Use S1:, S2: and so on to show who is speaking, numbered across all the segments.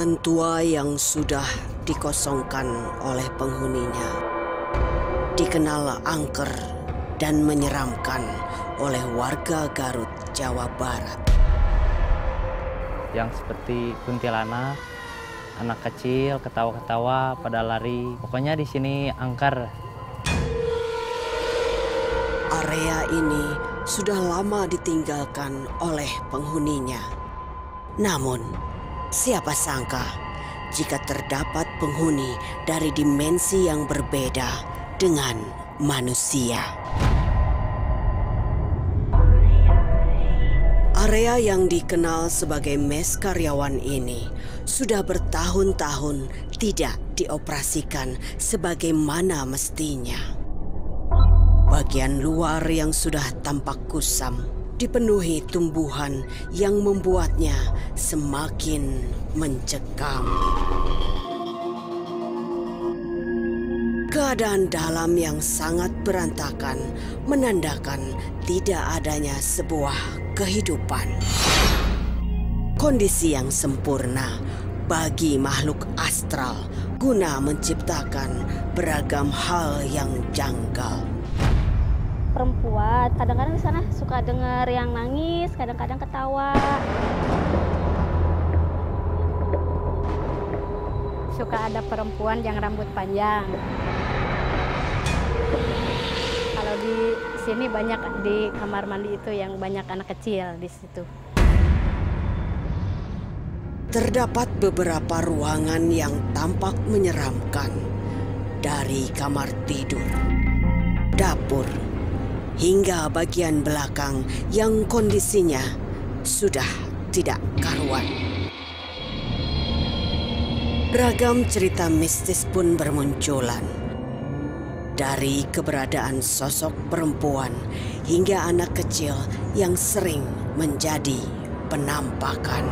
S1: bangunan tua yang sudah dikosongkan oleh penghuninya dikenal angker dan menyeramkan oleh warga Garut, Jawa Barat.
S2: Yang seperti kuntilanak, anak kecil ketawa-ketawa pada lari. Pokoknya di sini angker.
S1: Area ini sudah lama ditinggalkan oleh penghuninya. Namun, siapa sangka jika terdapat penghuni dari dimensi yang berbeda dengan manusia. Area yang dikenal sebagai mes karyawan ini sudah bertahun-tahun tidak dioperasikan sebagaimana mestinya. Bagian luar yang sudah tampak kusam dipenuhi tumbuhan yang membuatnya semakin mencekam. Keadaan dalam yang sangat berantakan menandakan tidak adanya sebuah kehidupan. Kondisi yang sempurna bagi makhluk astral guna menciptakan beragam hal yang janggal.
S3: Perempuan, kadang-kadang di sana suka dengar yang nangis, kadang-kadang ketawa.
S4: Suka ada perempuan yang rambut panjang. Kalau di sini banyak di kamar mandi itu yang banyak anak kecil di situ.
S1: Terdapat beberapa ruangan yang tampak menyeramkan dari kamar tidur, dapur, hingga bagian belakang yang kondisinya sudah tidak karuan. Beragam cerita mistis pun bermunculan dari keberadaan sosok perempuan hingga anak kecil yang sering menjadi penampakan.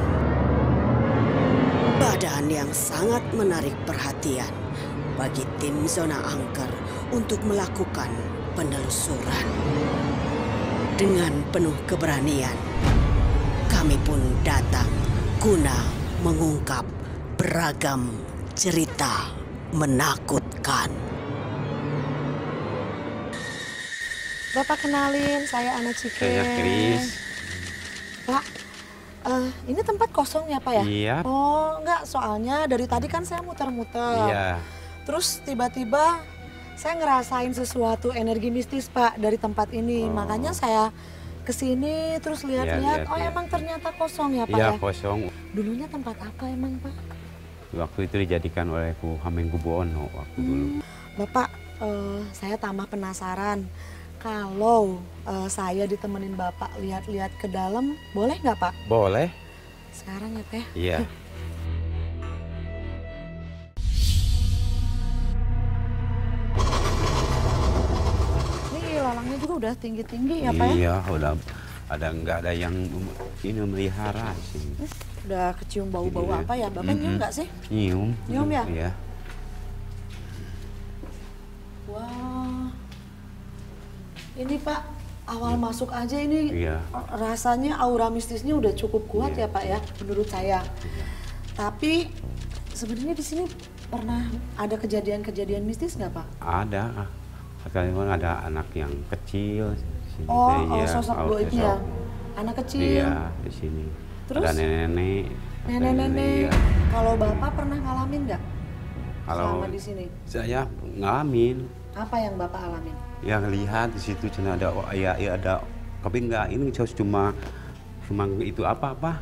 S1: Badan yang sangat menarik perhatian bagi tim zona angker untuk melakukan penelusuran. Dengan penuh keberanian, kami pun datang guna mengungkap beragam cerita menakutkan.
S5: Bapak kenalin, saya Ana Cike.
S6: Saya Kris.
S5: Pak, eh, ini tempat kosong ya Pak ya?
S6: Iya.
S5: Oh enggak, soalnya dari tadi kan saya muter-muter.
S6: Iya.
S5: Terus tiba-tiba saya ngerasain sesuatu energi mistis Pak dari tempat ini.
S6: Oh.
S5: Makanya saya ke sini terus lihat-lihat,
S6: Iya,
S5: oh
S6: lihat,
S5: emang ternyata kosong ya Pak
S6: Iya,
S5: ya?
S6: kosong.
S5: Dulunya tempat apa emang Pak?
S6: Waktu itu dijadikan oleh Ku Hamengkubuwono waktu dulu.
S5: Hmm, Bapak, eh, saya tambah penasaran. Kalau eh, saya ditemenin Bapak lihat-lihat ke dalam, boleh nggak Pak?
S6: Boleh?
S5: Sekarang ya Teh.
S6: Iya.
S5: udah tinggi-tinggi ya Pak ya?
S6: Iya, udah ada nggak ada yang ini melihara di sini.
S5: Udah kecium bau-bau
S6: Iya.
S5: apa ya? Bapak nyium
S6: Mm-mm.
S5: nggak sih?
S6: Nyium.
S5: Nyium ya?
S6: Iya.
S5: Wah. Ini Pak, awal masuk aja ini
S6: Iya.
S5: rasanya aura mistisnya udah cukup kuat
S6: Iya.
S5: ya Pak ya, menurut saya. Tapi sebenarnya di sini pernah ada kejadian-kejadian mistis nggak Pak?
S6: Ada. Kadang ada anak yang kecil. sini.
S5: Oh, oh sosok
S6: oh,
S5: goib
S6: sosok.
S5: ya? Anak kecil.
S6: Iya, di sini.
S5: Terus?
S6: Ada nenek-nenek.
S5: Nenek-nenek.
S6: iya.
S5: Kalau Bapak pernah ngalamin nggak
S6: Kalau
S5: selama di sini?
S6: saya ngalamin,
S5: Apa yang Bapak alamin?
S6: yang lihat di situ cina ada oh, ya, ya ada tapi enggak ini cuma cuma itu apa apa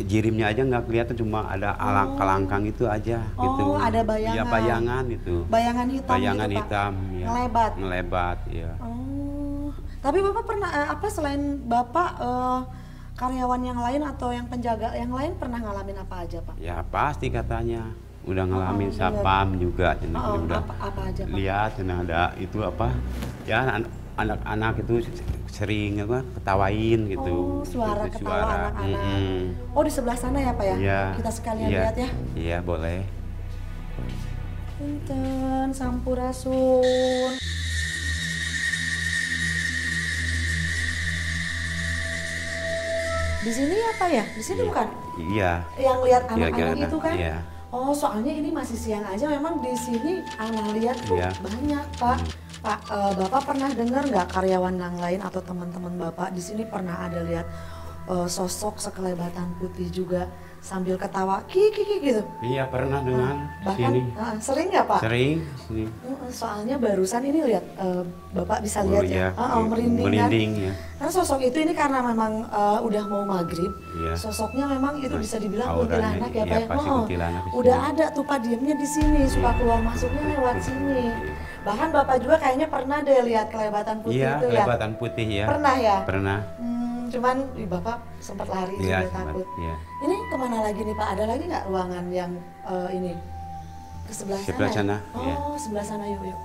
S6: jirimnya aja nggak kelihatan cuma ada alang kelangkang itu aja gitu
S5: Oh, ada bayangan.
S6: ya bayangan itu
S5: Bayangan hitam
S6: bayangan
S5: gitu, Pak?
S6: hitam ya
S5: Ngelebat?
S6: ngelebat ya
S5: Oh, tapi Bapak pernah eh, apa selain Bapak eh, karyawan yang lain atau yang penjaga yang lain pernah ngalamin apa aja Pak?
S6: ya pasti katanya udah ngalamin
S5: Oh, iya.
S6: sapam juga cina
S5: Oh,
S6: udah
S5: apa, apa aja Pak?
S6: lihat ada itu apa ya an- anak-anak itu sering apa ketawain gitu
S5: Oh, suara
S6: Itu
S5: ketawa anak-anak.
S6: Mm-mm.
S5: Oh di sebelah sana ya Pak ya?
S6: Iya.
S5: Kita sekalian
S6: iya,
S5: lihat ya.
S6: Iya boleh.
S5: Punten, sampurasun. Di sini apa ya? Di sini
S6: Iya.
S5: bukan?
S6: Iya.
S5: Yang lihat
S6: Iya,
S5: anak-anak
S6: iya,
S5: itu kan?
S6: Iya.
S5: Oh, soalnya ini masih siang aja. Memang di sini anak lihat tuh
S6: Iya.
S5: banyak, Pak. Pak, eh, Bapak pernah dengar nggak karyawan yang lain atau teman-teman Bapak di sini pernah ada lihat eh, sosok sekelebatan putih juga sambil ketawa kiki kiki gitu?
S6: Iya pernah dengan
S5: Bahkan
S6: sini.
S5: eh, sering nggak Pak?
S6: Sering sini.
S5: Soalnya barusan ini lihat eh, Bapak bisa lihat
S6: Oh,
S5: ya,
S6: iya.
S5: Ah, ah, merinding, kan?
S6: Merinding, ya.
S5: Karena sosok itu ini karena memang eh, udah mau maghrib,
S6: Iya.
S5: sosoknya memang itu bisa dibilang kuntilanak ya
S6: iya,
S5: Pak ya. Oh, udah ada tuh Pak diemnya di sini, suka keluar masuknya lewat sini. Bahkan Bapak juga kayaknya pernah deh lihat kelebatan putih
S6: Iya,
S5: itu ya.
S6: kelebatan putih ya.
S5: Pernah ya?
S6: Pernah.
S5: Hmm, cuman Bapak sempat lari
S6: Iya,
S5: juga
S6: sempat,
S5: takut.
S6: iya.
S5: Ini ke mana lagi nih Pak? Ada lagi nggak ruangan yang eh, ini? Ke sebelah sana?
S6: Sebelah
S5: ya?
S6: sana,
S5: Oh,
S6: iya.
S5: sebelah sana yuk yuk.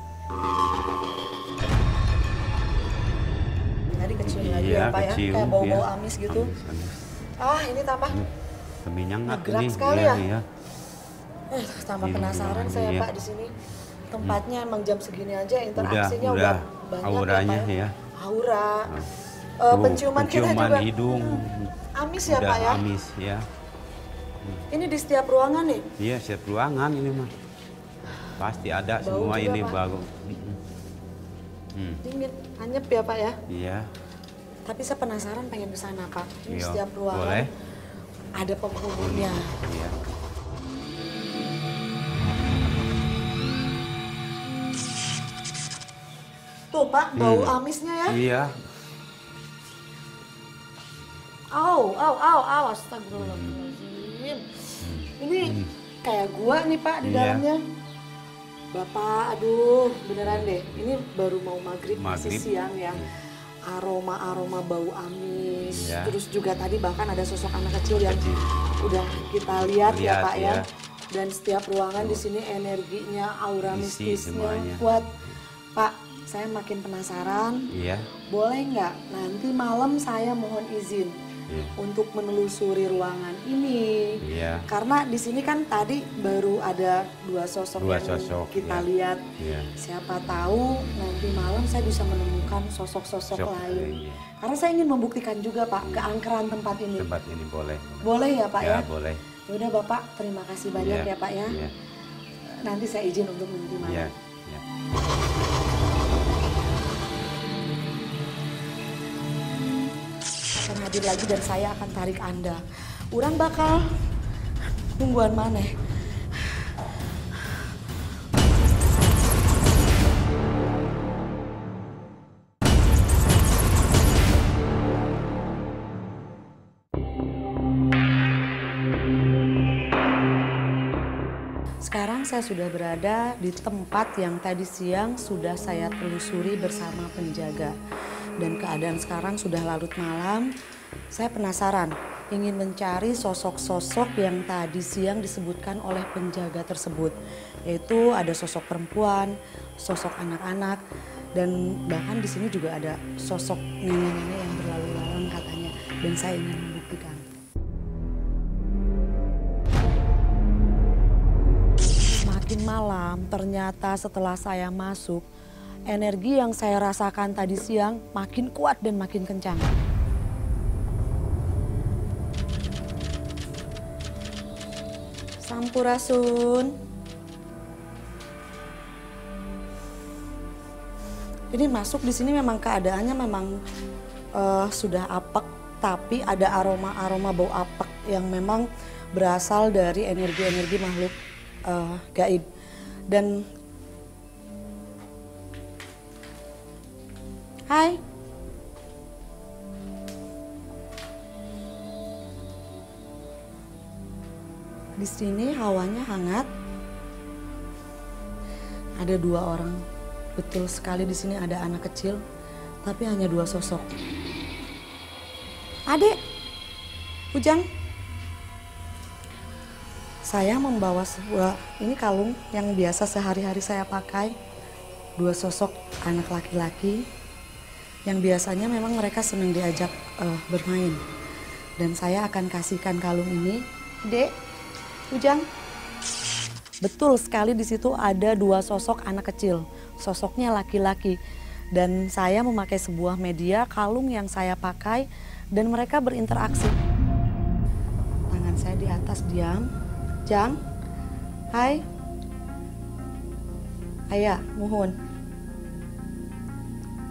S5: Tadi kecil lagi
S6: Iya,
S5: ya Pak
S6: kecil,
S5: ya, kayak bau-bau
S6: iya.
S5: amis gitu.
S6: Amis, amis.
S5: Ah ini tambah,
S6: Keminyangat ini.
S5: sekali
S6: iya,
S5: ya?
S6: Iya.
S5: eh, tambah
S6: Ini
S5: penasaran saya
S6: iya.
S5: Pak di sini. Tempatnya emang jam segini aja interaksinya
S6: udah,
S5: udah, banyak
S6: auranya
S5: ya Pak
S6: ya.
S5: Aura.
S6: Ah.
S5: Eh,
S6: Tuh,
S5: penciuman, kita
S6: penciuman
S5: juga
S6: hidung.
S5: hmm, amis ya Pak ya.
S6: amis ya.
S5: Ini di setiap ruangan nih.
S6: Iya, setiap ruangan ini mah. Pasti ada
S5: Bau
S6: semua
S5: juga,
S6: ini
S5: Pak.
S6: bagus. Hmm.
S5: Dingin, anyep ya Pak ya.
S6: Iya.
S5: Tapi saya penasaran pengen ke sana Pak. Ini
S6: Iya,
S5: setiap ruangan
S6: boleh.
S5: ada penghuninya.
S6: Iya.
S5: Tuh Pak, bau
S6: Hmm.
S5: amisnya ya.
S6: Iya.
S5: Au, au, au, au, astagfirullahaladzim. Ini kayak gua nih Pak di
S6: Iya.
S5: dalamnya. Bapak, aduh beneran deh. Ini baru mau maghrib, masih siang ya. Aroma-aroma bau amis.
S6: Iya.
S5: Terus juga tadi bahkan ada sosok anak kecil yang
S6: Kecil.
S5: udah kita lihat, ya Pak ya.
S6: ya.
S5: Dan setiap ruangan di sini energinya, aura
S6: Isi
S5: mistisnya
S6: semuanya.
S5: kuat. Pak, saya makin penasaran.
S6: Iya.
S5: Boleh nggak nanti malam saya mohon izin
S6: Iya.
S5: untuk menelusuri ruangan ini?
S6: Iya.
S5: Karena di sini kan tadi baru ada dua sosok
S6: Dua
S5: yang
S6: sosok,
S5: kita
S6: ya.
S5: lihat.
S6: Iya.
S5: Siapa tahu nanti malam saya bisa menemukan sosok-sosok
S6: Sok,
S5: lain.
S6: iya.
S5: Karena saya ingin membuktikan juga Pak keangkeran tempat ini.
S6: Tempat ini boleh.
S5: Boleh ya Pak ya?
S6: Ya, boleh.
S5: Yaudah Bapak, terima kasih banyak
S6: Iya,
S5: ya Pak ya.
S6: Iya.
S5: Nanti saya izin untuk malam.
S6: Iya.
S5: Lagi dan saya akan tarik Anda. Orang bakal tungguan mana? Sekarang saya sudah berada di tempat yang tadi siang sudah saya telusuri bersama penjaga. Dan keadaan sekarang sudah larut malam. Saya penasaran, ingin mencari sosok-sosok yang tadi siang disebutkan oleh penjaga tersebut. Yaitu ada sosok perempuan, sosok anak-anak, dan bahkan di sini juga ada sosok nenek-nenek yang berlalu lalang katanya. Dan saya ingin membuktikan. Makin malam, ternyata setelah saya masuk, energi yang saya rasakan tadi siang makin kuat dan makin kencang. Sampurasun. Ini masuk di sini memang keadaannya memang eh, sudah apek, tapi ada aroma-aroma bau apek yang memang berasal dari energi-energi makhluk eh, gaib. Dan Hai. Di sini hawanya hangat. Ada dua orang. Betul sekali di sini ada anak kecil, tapi hanya dua sosok. Adek, Ujang. Saya membawa sebuah ini kalung yang biasa sehari-hari saya pakai. Dua sosok anak laki-laki yang biasanya memang mereka senang diajak eh, bermain. Dan saya akan kasihkan kalung ini, Dek, Ujang. Betul sekali di situ ada dua sosok anak kecil, sosoknya laki-laki. Dan saya memakai sebuah media kalung yang saya pakai dan mereka berinteraksi. pas diam. Jang, hai. Ayah, muhun.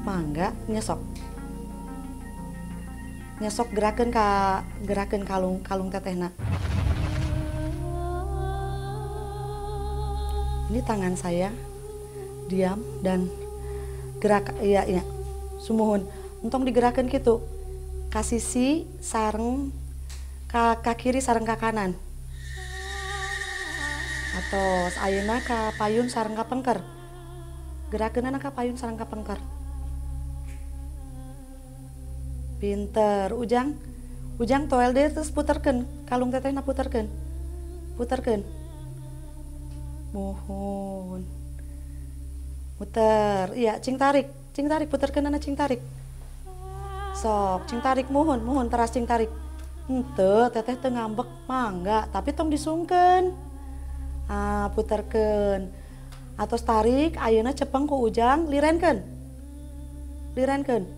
S5: Mangga, nyesok. Nyesok gerakan ka gerakan kalung kalung tetehna. Ini tangan saya. Diam dan gerak iya iya. Sumuhun untung digerakkan gitu. Kasih si sareng ka, kiri sareng ka kanan. Atau ayuna ka payun sareng ka pengker. Gerakan anak ka payun sareng ka pengker. Pinter. Ujang ujang toel deh terus puterken kalung teteh na puterken puterken mohon. Muter iya cing tarik. Cing tarik puterkan anak cing tarik. Sok cing tarik mohon mohon teras cing tarik. Ente teteh teu ngambek mangga tapi tong disungken ah puterken atau tarik ayeuna cepeng ku ujang lirenken lirenken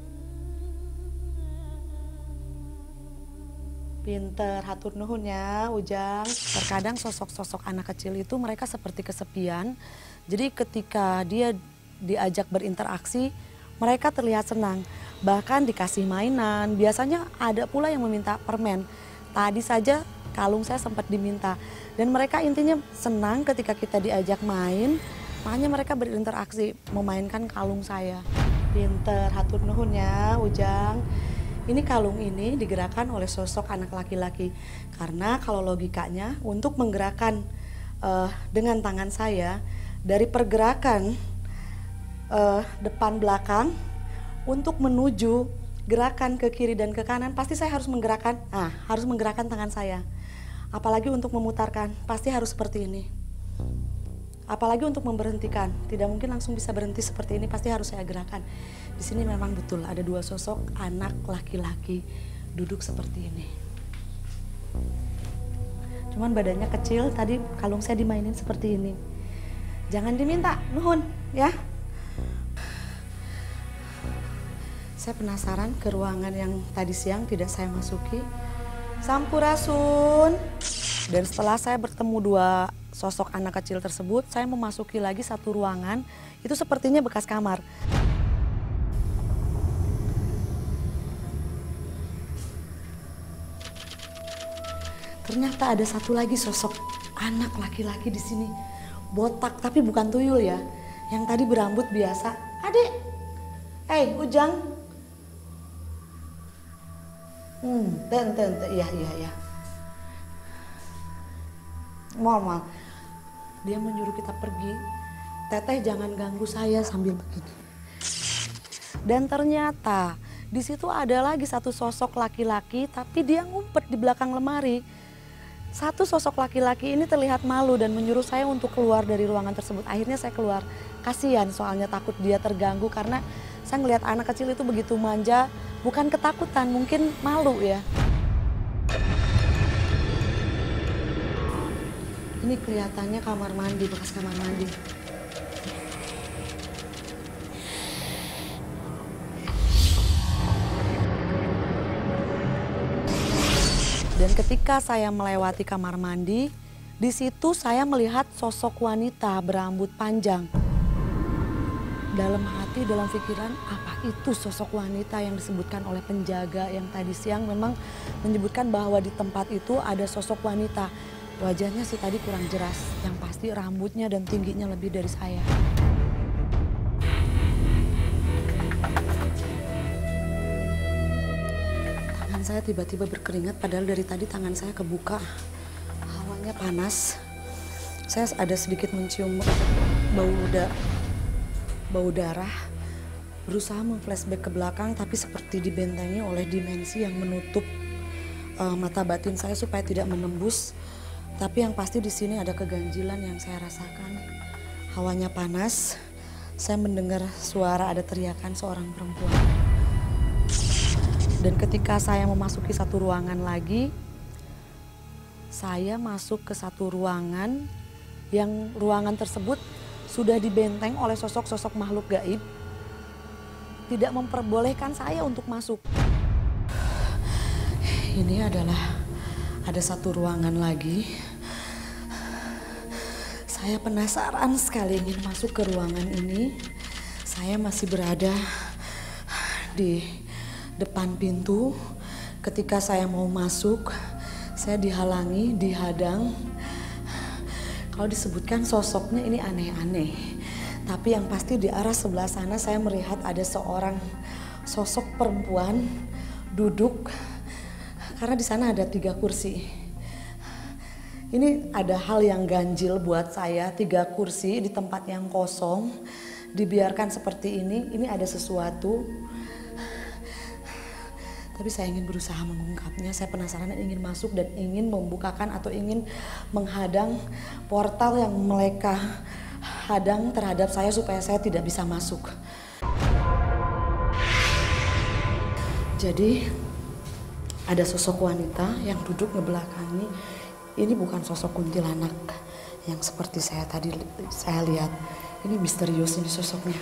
S5: Pinter, hatur nuhun ya Ujang. Terkadang sosok-sosok anak kecil itu mereka seperti kesepian. Jadi ketika dia diajak berinteraksi, mereka terlihat senang. Bahkan dikasih mainan, biasanya ada pula yang meminta permen. Tadi saja kalung saya sempat diminta. Dan mereka intinya senang ketika kita diajak main, makanya mereka berinteraksi, memainkan kalung saya. Pinter, hatur nuhun ya Ujang. Ini kalung ini digerakkan oleh sosok anak laki-laki. Karena kalau logikanya untuk menggerakkan uh, dengan tangan saya dari pergerakan uh, depan belakang untuk menuju gerakan ke kiri dan ke kanan pasti saya harus menggerakkan ah harus menggerakkan tangan saya. Apalagi untuk memutarkan pasti harus seperti ini apalagi untuk memberhentikan tidak mungkin langsung bisa berhenti seperti ini pasti harus saya gerakan di sini memang betul ada dua sosok anak laki-laki duduk seperti ini. Cuman badannya kecil, tadi kalung saya dimainin seperti ini. Jangan diminta, nuhun ya. Saya penasaran ke ruangan yang tadi siang tidak saya masuki. Sampurasun. Dan setelah saya bertemu dua sosok anak kecil tersebut, saya memasuki lagi satu ruangan. Itu sepertinya bekas kamar. ternyata ada satu lagi sosok anak laki-laki di sini. Botak tapi bukan tuyul ya. Yang tadi berambut biasa. Adik! Hey, ujang! Hmm ten ten ten iya iya. Iya mal dia menyuruh kita pergi teteh jangan ganggu saya sambil begini dan ternyata di situ ada lagi satu sosok laki-laki tapi dia ngumpet di belakang lemari satu sosok laki-laki ini terlihat malu dan menyuruh saya untuk keluar dari ruangan tersebut. Akhirnya saya keluar. Kasihan soalnya takut dia terganggu karena saya ngelihat anak kecil itu begitu manja, bukan ketakutan, mungkin malu ya. Ini kelihatannya kamar mandi, bekas kamar mandi. Dan ketika saya melewati kamar mandi, di situ saya melihat sosok wanita berambut panjang. Dalam hati, dalam pikiran, apa itu sosok wanita yang disebutkan oleh penjaga yang tadi siang memang menyebutkan bahwa di tempat itu ada sosok wanita. Wajahnya sih tadi kurang jelas, yang pasti rambutnya dan tingginya lebih dari saya. saya tiba-tiba berkeringat padahal dari tadi tangan saya kebuka. Hawanya panas. Saya ada sedikit mencium bau udah bau darah. Berusaha memflashback ke belakang tapi seperti dibentengi oleh dimensi yang menutup uh, mata batin saya supaya tidak menembus. Tapi yang pasti di sini ada keganjilan yang saya rasakan. Hawanya panas. Saya mendengar suara ada teriakan seorang perempuan. Dan ketika saya memasuki satu ruangan lagi, saya masuk ke satu ruangan yang ruangan tersebut sudah dibenteng oleh sosok-sosok makhluk gaib. Tidak memperbolehkan saya untuk masuk. Ini adalah ada satu ruangan lagi. Saya penasaran sekali ingin masuk ke ruangan ini. Saya masih berada di depan pintu. Ketika saya mau masuk, saya dihalangi, dihadang. Kalau disebutkan sosoknya ini aneh-aneh. Tapi yang pasti di arah sebelah sana saya melihat ada seorang sosok perempuan duduk karena di sana ada tiga kursi. Ini ada hal yang ganjil buat saya, tiga kursi di tempat yang kosong, dibiarkan seperti ini, ini ada sesuatu. Tapi saya ingin berusaha mengungkapnya, saya penasaran dan ingin masuk dan ingin membukakan atau ingin menghadang portal yang mereka hadang terhadap saya supaya saya tidak bisa masuk. Jadi ada sosok wanita yang duduk ngebelakangi ini bukan sosok kuntilanak yang seperti saya tadi saya lihat. Ini misterius ini sosoknya.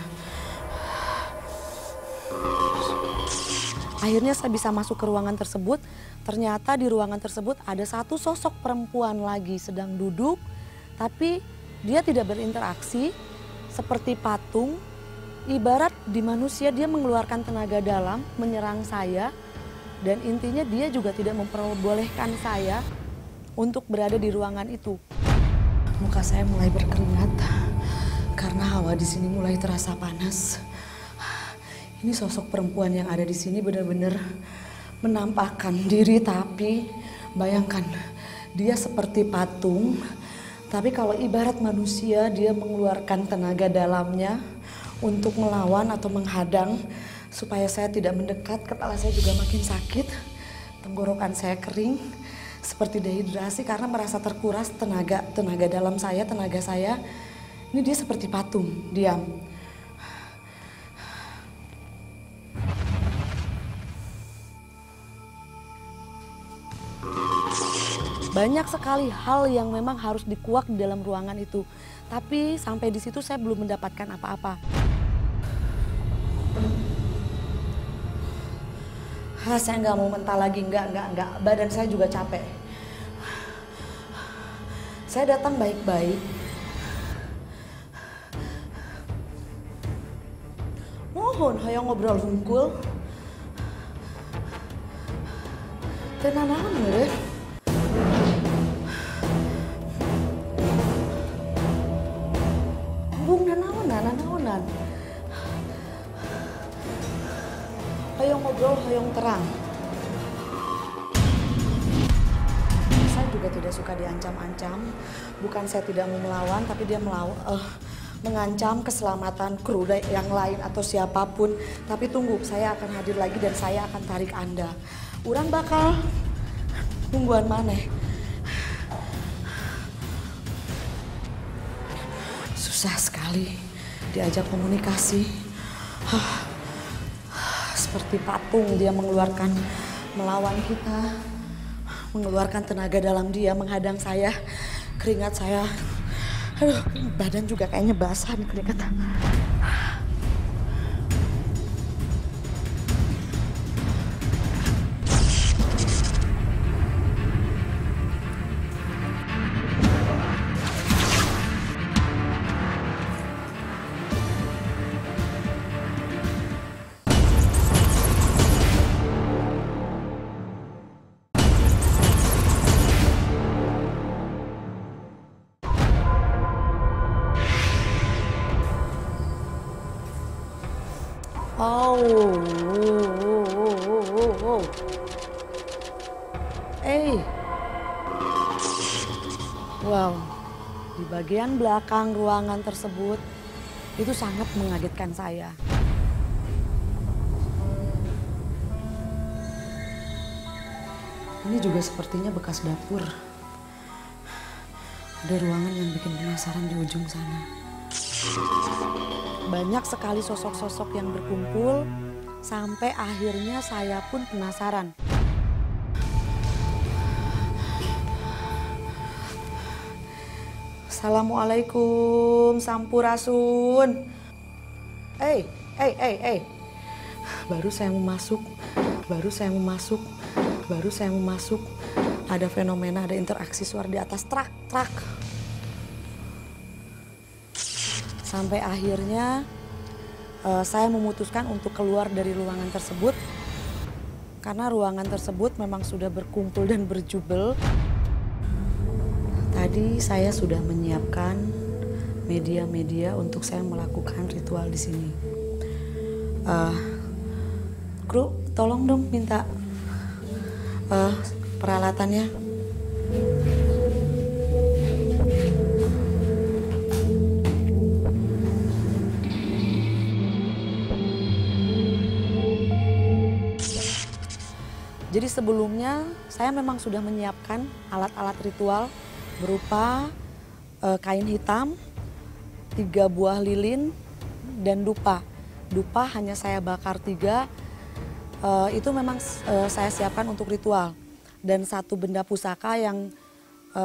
S5: Akhirnya saya bisa masuk ke ruangan tersebut. Ternyata di ruangan tersebut ada satu sosok perempuan lagi sedang duduk, tapi dia tidak berinteraksi seperti patung. Ibarat di manusia dia mengeluarkan tenaga dalam menyerang saya dan intinya dia juga tidak memperbolehkan saya untuk berada di ruangan itu. Muka saya mulai berkeringat karena hawa di sini mulai terasa panas. Ini sosok perempuan yang ada di sini benar-benar menampakkan diri tapi bayangkan dia seperti patung tapi kalau ibarat manusia dia mengeluarkan tenaga dalamnya untuk melawan atau menghadang supaya saya tidak mendekat kepala saya juga makin sakit tenggorokan saya kering seperti dehidrasi karena merasa terkuras tenaga tenaga dalam saya, tenaga saya. Ini dia seperti patung, diam. Banyak sekali hal yang memang harus dikuak di dalam ruangan itu. Tapi sampai di situ saya belum mendapatkan apa-apa. Ah, saya nggak mau mental lagi, nggak, nggak, nggak. Badan saya juga capek. Saya datang baik-baik. Mohon, ayo ngobrol hungkul. Tenanahan ya. Ngobrol, hayong terang. Saya juga tidak suka diancam-ancam. Bukan saya tidak mau melawan, tapi dia melawan, uh, mengancam keselamatan kru yang lain atau siapa pun. Tapi tunggu, saya akan hadir lagi dan saya akan tarik Anda. Orang bakal tungguan mana? Susah sekali diajak komunikasi. Huh seperti patung dia mengeluarkan melawan kita mengeluarkan tenaga dalam dia menghadang saya keringat saya. Aduh badan juga kayaknya basah nih keringat bagian belakang ruangan tersebut itu sangat mengagetkan saya. Ini juga sepertinya bekas dapur. Ada ruangan yang bikin penasaran di ujung sana. Banyak sekali sosok-sosok yang berkumpul sampai akhirnya saya pun penasaran. Assalamualaikum Sampurasun. Eh, eh, eh, eh. Baru saya mau masuk, baru saya mau masuk, baru saya mau masuk. ada fenomena, ada interaksi suara di atas truk, truk. Sampai akhirnya uh, saya memutuskan untuk keluar dari ruangan tersebut karena ruangan tersebut memang sudah berkumpul dan berjubel. Tadi saya sudah menyiapkan media-media untuk saya melakukan ritual di sini. Uh, kru, tolong dong minta uh, peralatannya. Jadi sebelumnya saya memang sudah menyiapkan alat-alat ritual berupa e, kain hitam, tiga buah lilin, dan dupa. Dupa hanya saya bakar tiga, e, itu memang e, saya siapkan untuk ritual. Dan satu benda pusaka yang e,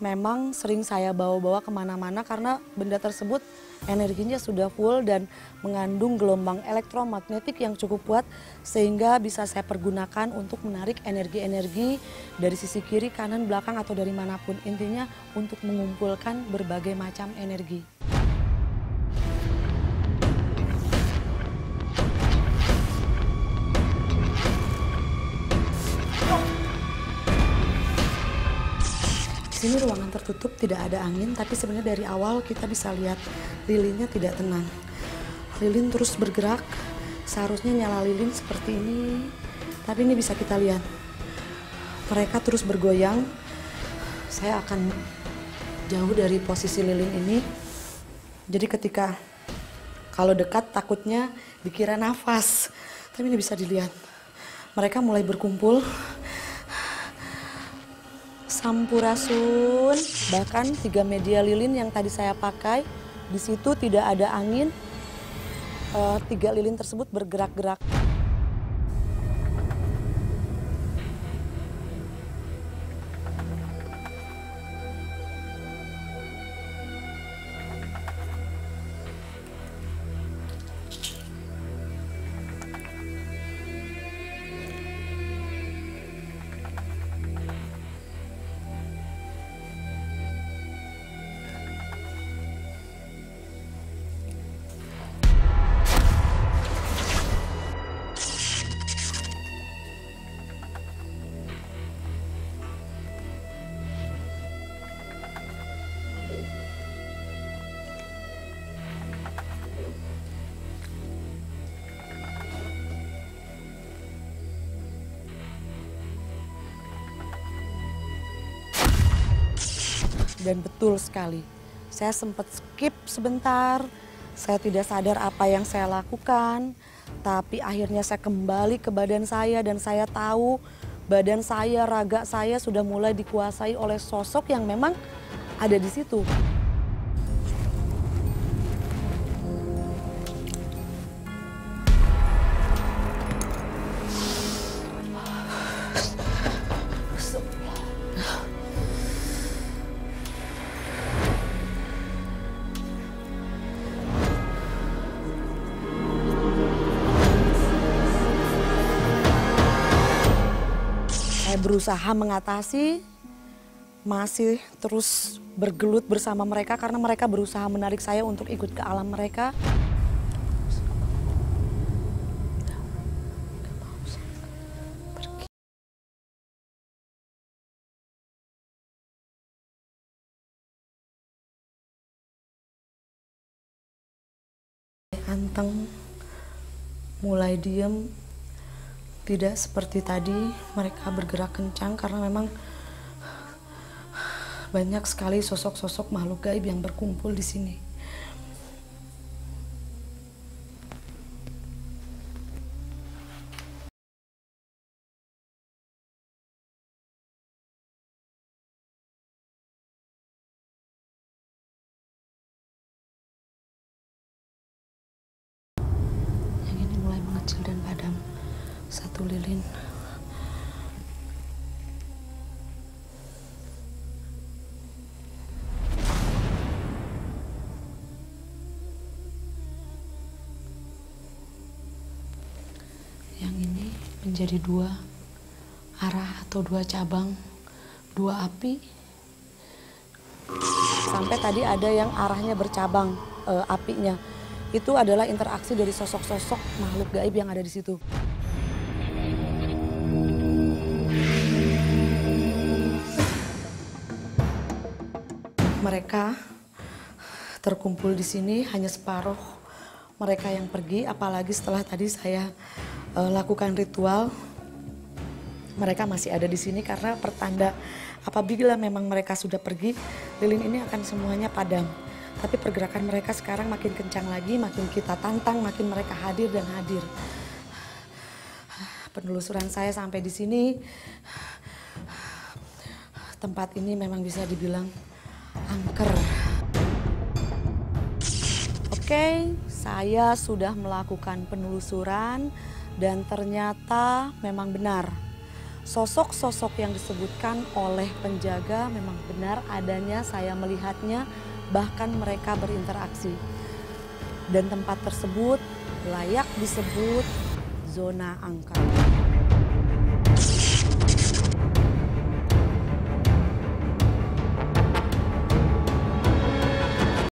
S5: memang sering saya bawa-bawa ke mana-mana karena benda tersebut energinya sudah full dan mengandung gelombang elektromagnetik yang cukup kuat sehingga bisa saya pergunakan untuk menarik energi-energi dari sisi kiri, kanan, belakang atau dari mana pun. Intinya untuk mengumpulkan berbagai macam energi. Sini ruangan tertutup, tidak ada angin, tapi sebenarnya dari awal kita bisa lihat lilinnya tidak tenang. Lilin terus bergerak, seharusnya nyala lilin seperti ini, tapi ini bisa kita lihat. Mereka terus bergoyang. Saya akan jauh dari posisi lilin ini. Jadi ketika kalau dekat takutnya dikira nafas, tapi ini bisa dilihat. Mereka mulai berkumpul sampurasun, bahkan tiga media lilin yang tadi saya pakai, di situ tidak ada angin, uh, tiga lilin tersebut bergerak-gerak. Dan betul sekali. Saya sempat skip sebentar, saya tidak sadar apa yang saya lakukan, tapi akhirnya saya kembali ke badan saya dan saya tahu badan saya, raga saya sudah mulai dikuasai oleh sosok yang memang ada di situ. Berusaha mengatasi, masih terus bergelut bersama mereka karena mereka berusaha menarik saya untuk ikut ke alam mereka. Anteng mulai diem tidak seperti tadi mereka bergerak kencang karena memang banyak sekali sosok-sosok makhluk gaib yang berkumpul di sini. Satu lilin yang ini menjadi dua arah atau dua cabang dua api. Sampai tadi ada yang arahnya bercabang eh, apinya. Itu adalah interaksi dari sosok-sosok makhluk gaib yang ada di situ. Mereka terkumpul di sini hanya separuh mereka yang pergi, apalagi setelah tadi saya eh, lakukan ritual mereka masih ada di sini karena pertanda apabila memang mereka sudah pergi, lilin ini akan semuanya padam. Tapi pergerakan mereka sekarang makin kencang lagi, makin kita tantang, makin mereka hadir dan hadir. Penelusuran saya sampai di sini, tempat ini memang bisa dibilang angker. Oke, saya sudah melakukan penelusuran dan ternyata memang benar sosok-sosok yang disebutkan oleh penjaga memang benar adanya, saya melihatnya, bahkan mereka berinteraksi. Dan tempat tersebut layak disebut zona angker.